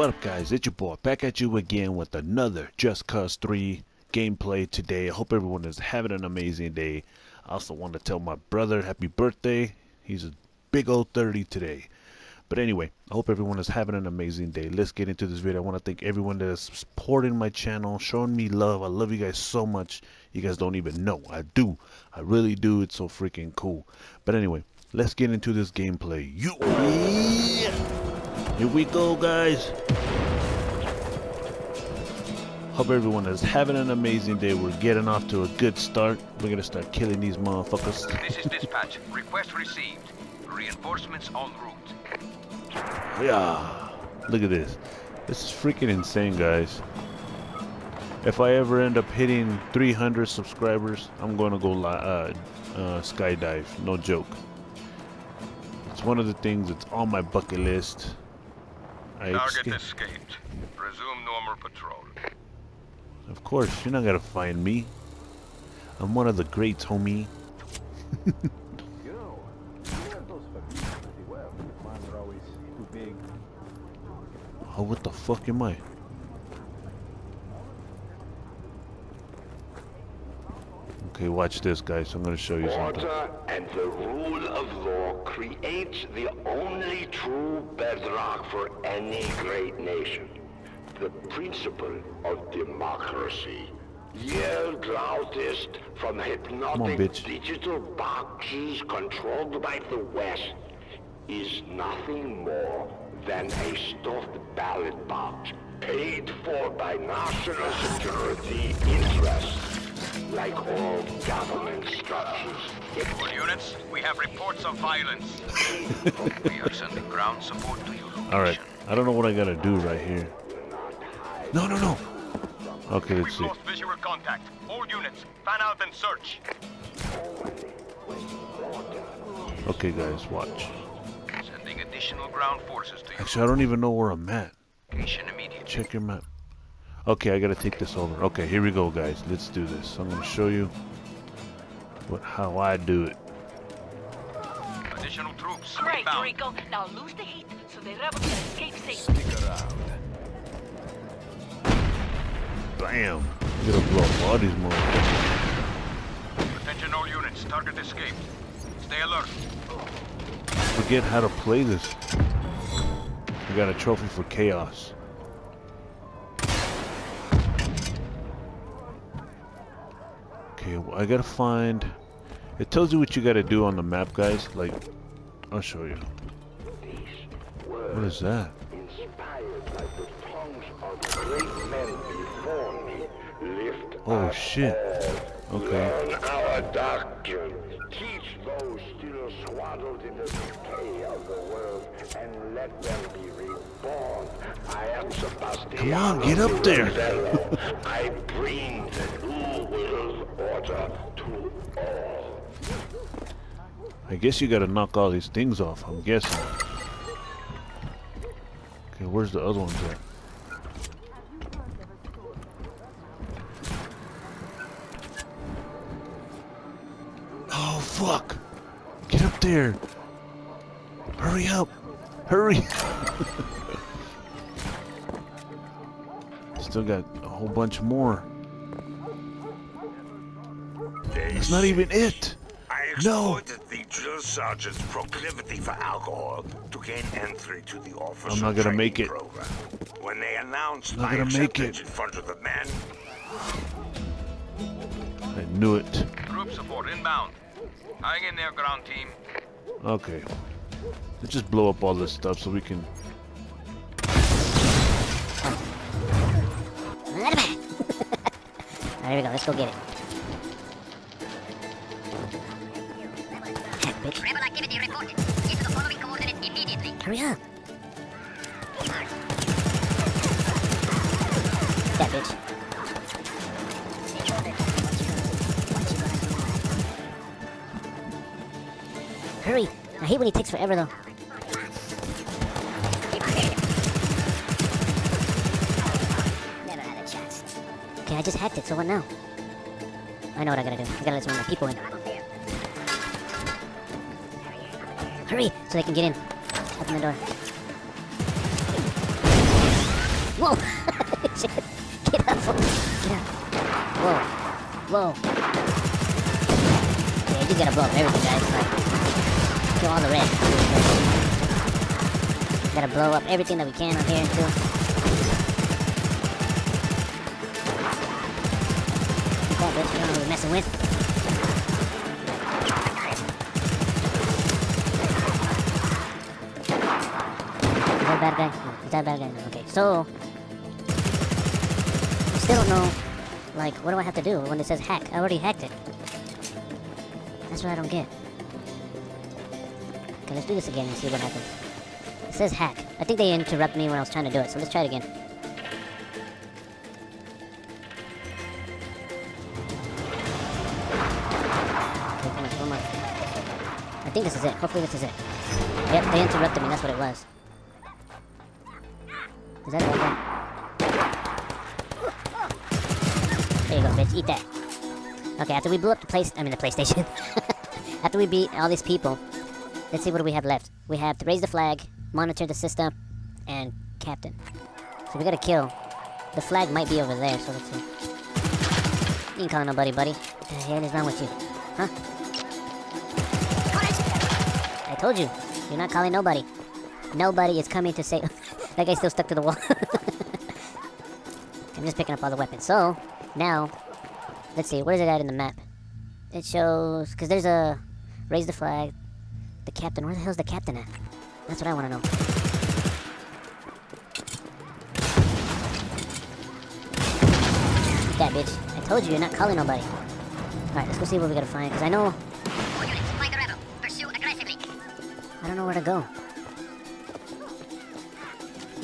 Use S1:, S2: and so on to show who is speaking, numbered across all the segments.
S1: What up guys, it's your boy back at you again with another Just Cause 3 gameplay today. I hope everyone is having an amazing day. I also want to tell my brother happy birthday. He's a big old 30 today. But anyway, I hope everyone is having an amazing day. Let's get into this video. I want to thank everyone that is supporting my channel, showing me love. I love you guys so much. You guys don't even know. I do. I really do. It's so freaking cool. But anyway, let's get into this gameplay. You yeah. Here we go, guys. Hope everyone is having an amazing day. We're getting off to a good start. We're gonna start killing these motherfuckers.
S2: This is dispatch. Request received. Reinforcements en route.
S1: Yeah. Look at this. This is freaking insane, guys. If I ever end up hitting 300 subscribers, I'm going to go uh, uh, skydive. No joke. It's one of the things that's on my bucket list. I
S2: Target
S1: esca-
S2: escaped. Resume normal patrol.
S1: Of course, you're not gonna find me. I'm one of the greats, homie.
S3: You know, you have those families pretty well. Mine are always too big.
S1: Oh, what the fuck am I? Okay, watch this, guys. I'm gonna show you something.
S4: Order and the rule of law create the only true bedrock for any great nation. The principle of democracy. Yelled loudest from hypnotic
S1: bitch.
S4: digital boxes controlled by the West is nothing more than a stuffed ballot box paid for by national security interests. Like all government structures, it
S2: All units, we have reports of violence. we are sending ground support to your location.
S1: All right. I don't know what I gotta do right here. No, no, no. Okay, let's
S2: We've
S1: see.
S2: lost visual contact. All units, fan out and search.
S1: Okay, guys, watch.
S2: Sending additional ground forces to your
S1: Actually, I don't even know where I'm at.
S2: location immediately.
S1: Check your map. Okay, I gotta take this over. Okay, here we go, guys. Let's do this. I'm gonna show you what how I do it.
S2: Additional troops
S5: Great,
S2: inbound.
S5: Rico. Now lose the heat so the rebels can escape safely.
S1: Bam! I'm gonna blow up all these motherfuckers.
S2: Attention all units, target escaped. Stay alert.
S1: Forget how to play this. I got a trophy for chaos. I gotta find. It tells you what you gotta do on the map, guys. Like, I'll show you. What is that? Oh shit. Okay.
S4: Teach those still swaddled in the decay of the world, and let them be reborn. I am Sebastian.
S1: Come on, get up there.
S4: I bring order to all.
S1: I guess you gotta knock all these things off. I'm guessing. Okay, where's the other ones at? Oh fuck! Get up there! Hurry up! Hurry! Still got a whole bunch more. It's not even it!
S6: I
S1: No.
S6: the drill sergeant's proclivity for alcohol to gain entry to the officer
S1: I'm not gonna make it.
S6: program. When they announced
S1: Not gonna make it.
S6: in front of the men,
S1: I knew it.
S2: Troop support inbound. Hang in there, ground team.
S1: Okay. Let's just blow up all this stuff so we can.
S7: Let him at. There we go. Let's go get it. Hurry up. That bitch. Hurry. I hate when he takes forever though. Okay, I just hacked it, so what now? I know what I gotta do. I gotta let some of my people in. Hurry, so they can get in. Open the door. Whoa! Get up! Get up! Whoa! Whoa! Yeah, you gotta blow up everything, guys. Like, kill all the red. Gotta blow up everything that we can on here, too. That bitch, you know who we're messing with. Bad guy? A bad guy? Okay, so... I still don't know, like, what do I have to do when it says hack? I already hacked it. That's what I don't get. Okay, let's do this again and see what happens. It says hack. I think they interrupted me when I was trying to do it, so let's try it again. Okay, come on, come. I think this is it. Hopefully this is it. Yep, they interrupted me. That's what it was. Is that right there? You go, bitch. Eat that. Okay, after we blew up the place, I mean the PlayStation. after we beat all these people, let's see what we have left. We have to raise the flag, monitor the system, and captain. So we gotta kill. The flag might be over there, so let's see. You ain't calling nobody, buddy. What the hell is wrong with you? Huh? I told you, you're not calling nobody. Nobody is coming to save. that guy's still stuck to the wall. I'm just picking up all the weapons. So, now, let's see, where's it at in the map? It shows, because there's a, raise the flag, the captain, where the hell's the captain at? That's what I want to know. That bitch. I told you, you're not calling nobody. Alright, let's go see what we gotta find, because I know,
S8: All units, find the rebel. Pursue aggressively.
S7: I don't know where to go.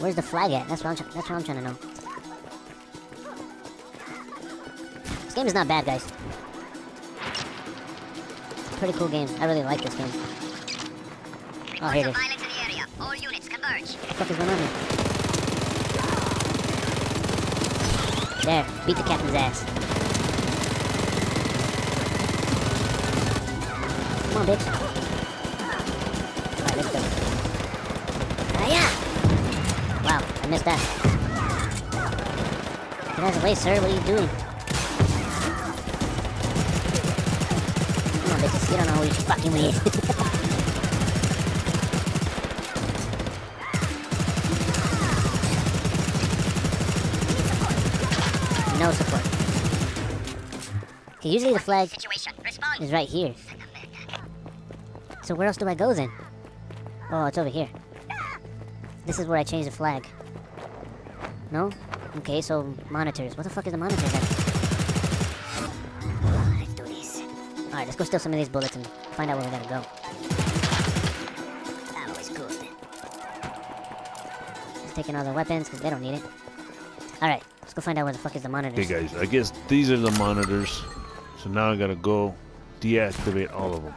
S7: Where's the flag at? That's what I'm. That's what I'm trying to know. This game is not bad, guys. Pretty cool game. I really like this game. Oh, here it is. What the fuck is going on here? There, beat the captain's ass. Come on, bitch. Missed that. Get out of the way, sir. What are you doing? Come on, bitches. You don't know who you're fucking with. no support. Okay, usually the flag is right here. So where else do I go then? Oh, it's over here. This is where I change the flag. No? Okay, so monitors. What the fuck is the monitors at?
S8: Let's do this.
S7: Alright, let's go steal some of these bullets and find out where we gotta go.
S8: That was good.
S7: Just taking all their weapons, because they don't need it. Alright, let's go find out where the fuck is the monitors.
S1: Okay, guys, I guess these are the monitors. So now I gotta go deactivate all of them.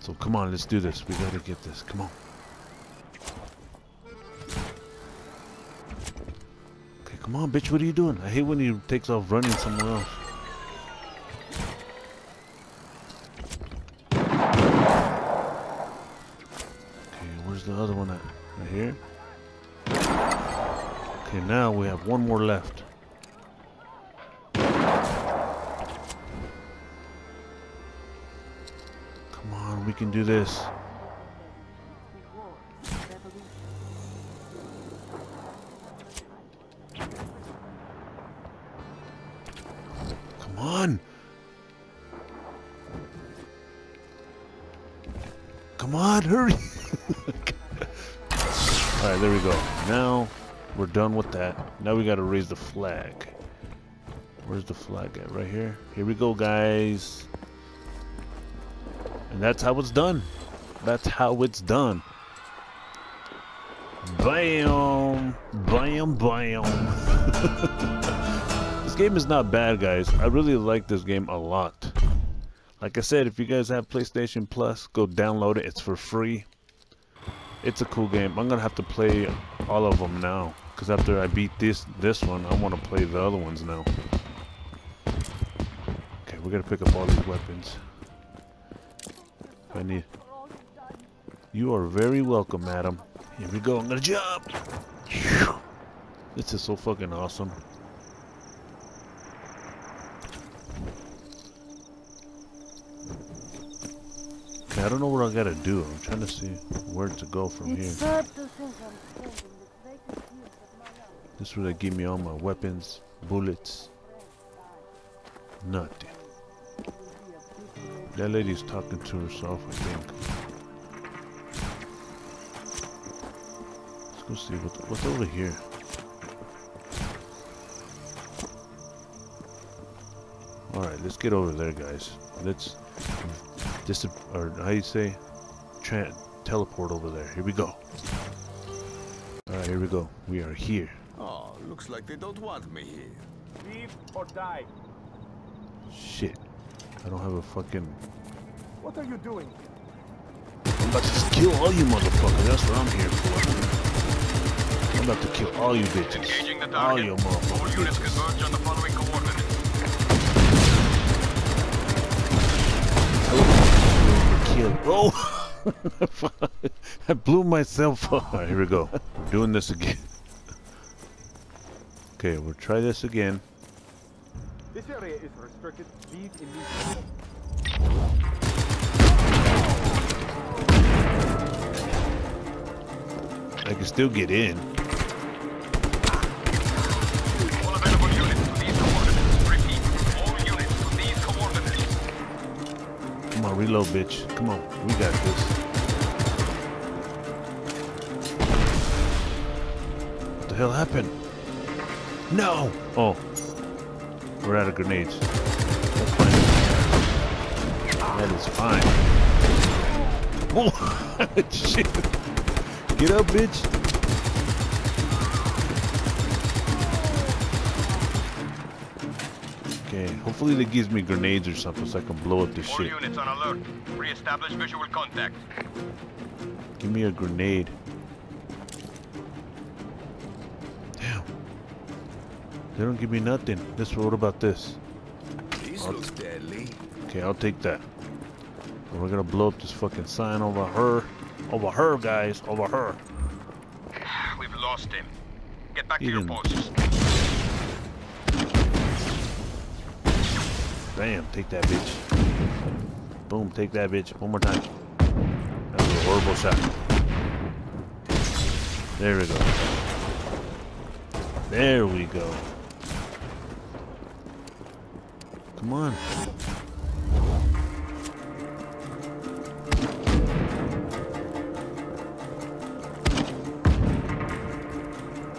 S1: So come on, let's do this. We gotta get this. Come on. Come on, bitch. What are you doing? I hate when he takes off running somewhere else. Okay, where's the other one at? Right here? Okay, now we have one more left. Come on, we can do this. On. Come on, hurry. Alright, there we go. Now we're done with that. Now we gotta raise the flag. Where's the flag at? Right here? Here we go, guys. And that's how it's done. That's how it's done. Bam! Bam, bam. this game is not bad, guys. I really like this game a lot. Like I said, if you guys have PlayStation Plus, go download it. It's for free. It's a cool game. I'm gonna have to play all of them now, cause after I beat this this one, I want to play the other ones now. Okay, we're gonna pick up all these weapons. I need. You are very welcome, madam. Here we go. I'm gonna jump. This is so fucking awesome. Okay, I don't know what I gotta do. I'm trying to see where to go from here. This is where they give me all my weapons, bullets. Nothing. That lady's talking to herself, I think. Let's go see what, what's over here. Alright, let's get over there, guys. Let's dis or how you say? Tra teleport over there. Here we go. Alright, here we go. We are here.
S6: Oh, looks like they don't want me here.
S3: Leave or die.
S1: Shit. I don't have a fucking...
S3: What are you doing?
S1: I'm about to kill all you motherfuckers. That's what I'm here for. I'm about to kill all you bitches.
S2: Engaging the
S1: All
S2: target.
S1: you
S2: All units converge on the following coordinates.
S1: Kill. Oh! I blew myself up. Alright, here we go. We're doing this again. Okay, we'll try this again.
S3: This area is restricted. Leave immediately.
S1: I can still get in. Come on, reload, bitch. Come on, we got this. What the hell happened? No! Oh. We're out of grenades. That's fine. That is fine. Oh! Shit! Get up, bitch! Okay, hopefully that gives me grenades or something so I can blow up this
S2: All
S1: shit.
S2: units on alert. Re-establish visual contact.
S1: Give me a grenade. Damn. They don't give me nothing. This what about this?
S6: This
S1: I'll-
S6: looks deadly.
S1: Okay, I'll take that. And we're gonna blow up this fucking sign over her. Over her, guys. Over her.
S2: We've lost him. Get back
S1: He
S2: to your posts.
S1: Bam, take that bitch. Boom, take that bitch. One more time. That was a horrible shot. There we go. There we go. Come on.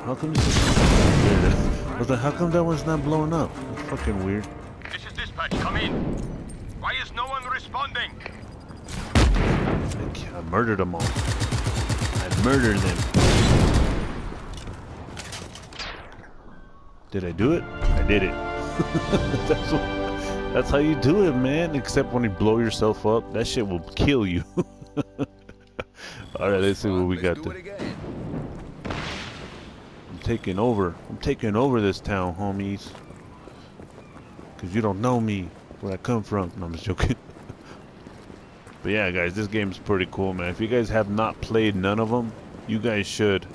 S1: How come this is how come that one's not blowing up? It's fucking weird.
S2: This. Come in. Why is no one responding?
S1: Like, I murdered them all. I murdered them. Did I do it? I did it. that's, what, that's how you do it, man. Except when you blow yourself up, that shit will kill you. all right, let's see what we got
S6: Let's
S1: there. I'm taking over. I'm taking over this town, homies. Cause you don't know me, where I come from. No, I'm just joking. but yeah, guys, this game's pretty cool, man. If you guys have not played none of them, you guys should.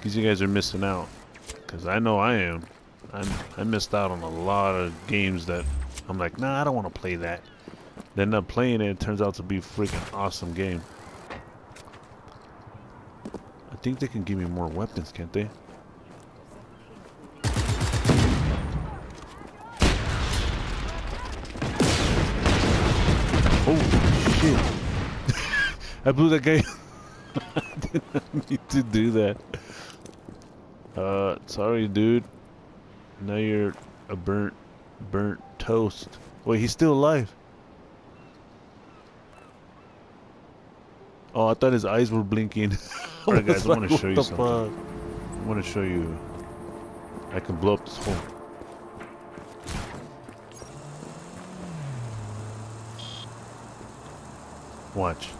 S1: Cause you guys are missing out. Cause I know I am. I'm, I missed out on a lot of games that I'm like, nah, I don't want to play that. Then up playing it, it turns out to be a freaking awesome game. I think they can give me more weapons, can't they? Oh shit! I blew that guy. I did not need to do that. Uh, sorry, dude. Now you're a burnt, burnt toast. Wait, he's still alive. Oh, I thought his eyes were blinking. Alright, guys, I want to show you something. I want to show you. I can blow up this hole. Watch.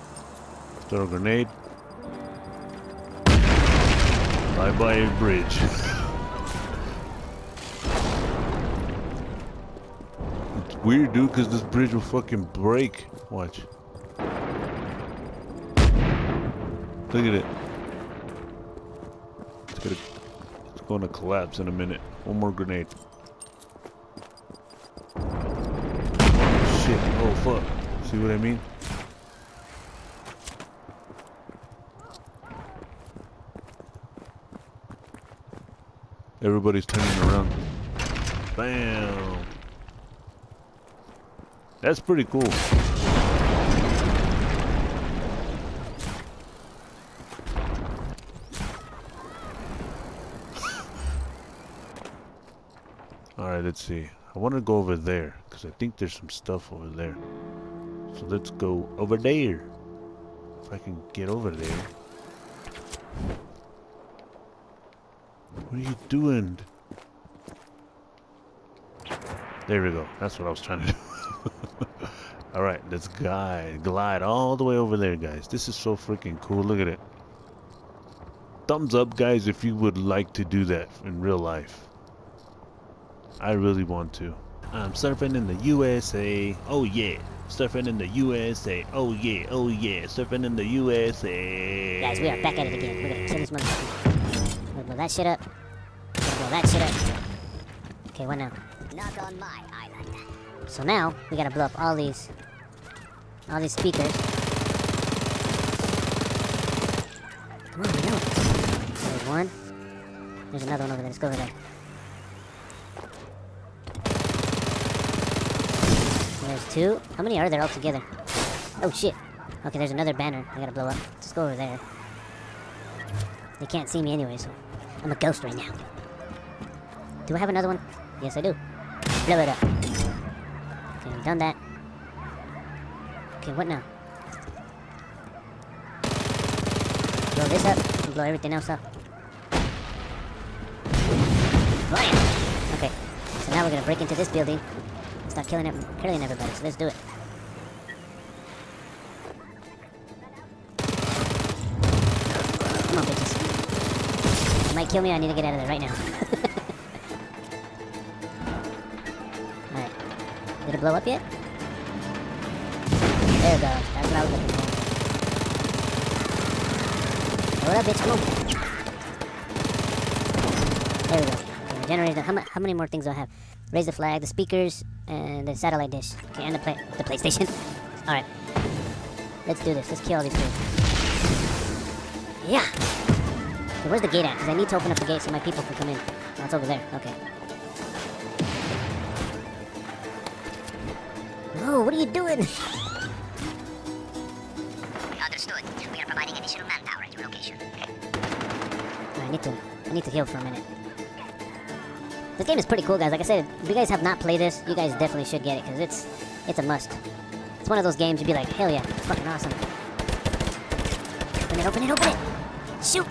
S1: Throw a grenade. Bye bye bridge. it's weird, dude, because this bridge will fucking break. Watch. Look at it. It's gonna, it's to collapse in a minute. One more grenade. Oh, shit. Oh, fuck. See what I mean? Everybody's turning around. Bam. That's pretty cool. Alright, let's see. I want to go over there because I think there's some stuff over there. So let's go over there. If I can get over there. What are you doing? There we go. That's what I was trying to do. Alright, let's glide. Glide all the way over there, guys. This is so freaking cool. Look at it. Thumbs up, guys, if you would like to do that in real life. I really want to. I'm surfing in the USA. Oh, yeah. Surfing in the USA. Oh, yeah. Oh, yeah. Surfing in the USA.
S7: Guys, we are back at it again. We're gonna kill this motherfucker. Blow that shit up. Blow that shit up. Okay, what now?
S8: Not on my island.
S7: So now, we gotta blow up all these... All these speakers. Come on, we know it. There's one. There's another one over there. Let's go over there. There's two. How many are there altogether? Oh shit. Okay, there's another banner I gotta blow up. Let's go over there. They can't see me anyway, so I'm a ghost right now. Do I have another one? Yes, I do. Blow it up. Okay, we've done that. Okay, what now? Blow this up blow everything else up. Blam! Okay, so now we're gonna break into this building and start killing, ev- killing everybody. So let's do it. Come on, bitches. You might kill me. I need to get out of there right now. blow up yet? There it goes. That's what I was looking for. Blow up, bitch. Come on. There we go. The generator. How, how many more things do I have? Raise the flag, the speakers, and the satellite dish. Okay, and the play the PlayStation. Alright. Let's do this. Let's kill all these things. Yeah! Okay, where's the gate at? Because I need to open up the gate so my people can come in. Oh, it's over there. Okay. No, what are you doing?
S8: Understood. We are providing additional manpower at your location.
S7: I need to I need to heal for a minute. This game is pretty cool, guys. Like I said, if you guys have not played this, you guys definitely should get it because it's it's a must. It's one of those games you'd be like, hell yeah, it's fucking awesome. Open it, open it, open it! Shoot!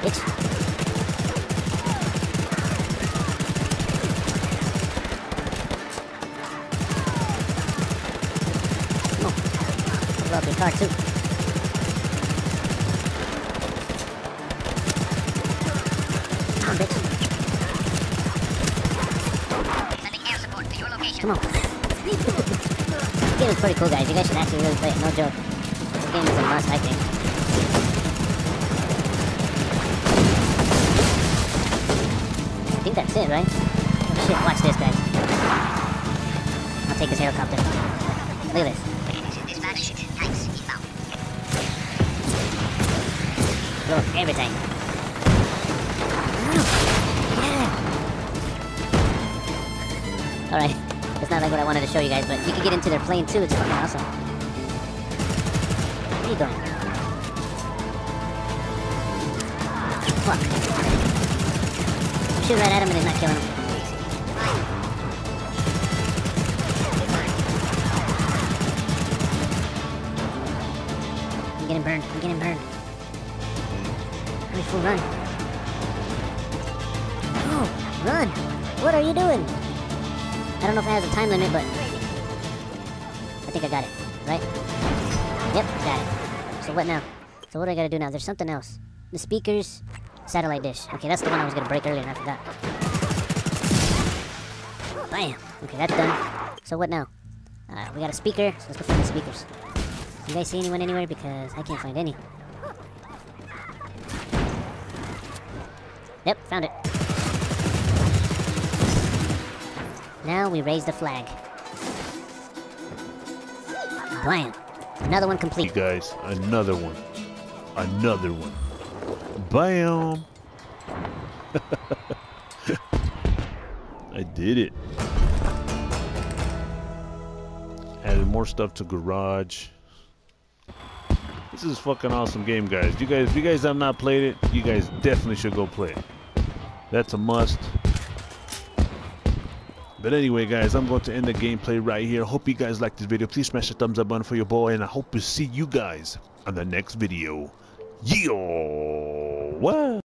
S7: Bitch. Your car too. Come on, bitch.
S8: Sending air support to your location.
S7: Come on. this game is pretty cool, guys. You guys should actually really play it. No joke. This game is a must, I think. I think that's it, right? Oh, shit, watch this, guys. I'll take this helicopter. Look at this. Up everything. Alright. It's not like what I wanted to show you guys, but you can get into their plane too. It's fucking awesome. What are you doing? Fuck. Shoot right at him and he's not killing him. Run. Oh, run! What are you doing? I don't know if it has a time limit, but I think I got it. Right? Yep, got it. So what now? So what do I gotta do now? There's something else. The speakers, satellite dish. Okay, that's the one I was gonna break earlier and I forgot. Bam! Okay, that's done. So what now? Uh, we got a speaker, so let's go find the speakers. You guys see anyone anywhere? Because I can't find any. Yep, found it. Now we raise the flag. Blam. Another one complete.
S1: guys, another one. Another one. Bam! I did it. Added more stuff to garage. This is fucking awesome game, guys. You guys, if you guys have not played it, you guys definitely should go play it. That's a must. But anyway, guys, I'm going to end the gameplay right here. Hope you guys liked this video. Please smash the thumbs up button for your boy, and I hope to see you guys on the next video. Yo! What?